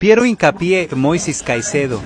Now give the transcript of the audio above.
Piero Incapié, Moises Caicedo.